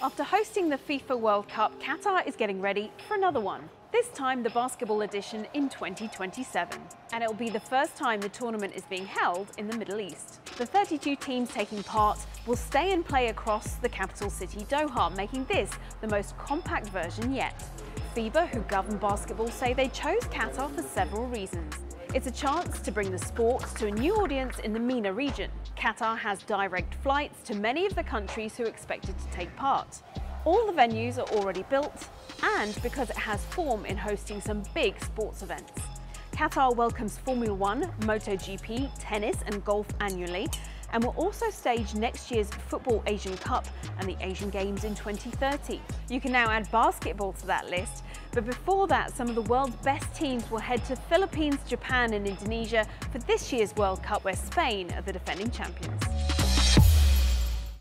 After hosting the FIFA World Cup, Qatar is getting ready for another one. This time the basketball edition in 2027. And it will be the first time the tournament is being held in the Middle East. The 32 teams taking part will stay and play across the capital city Doha, making this the most compact version yet. FIBA, who govern basketball, say they chose Qatar for several reasons. It's a chance to bring the sport to a new audience in the MENA region. Qatar has direct flights to many of the countries who are expected to take part. All the venues are already built and because it has form in hosting some big sports events. Qatar welcomes Formula One, MotoGP, tennis and golf annually and will also stage next year's Football Asian Cup and the Asian Games in 2030. You can now add basketball to that list, but before that, some of the world's best teams will head to Philippines, Japan and Indonesia for this year's World Cup where Spain are the defending champions.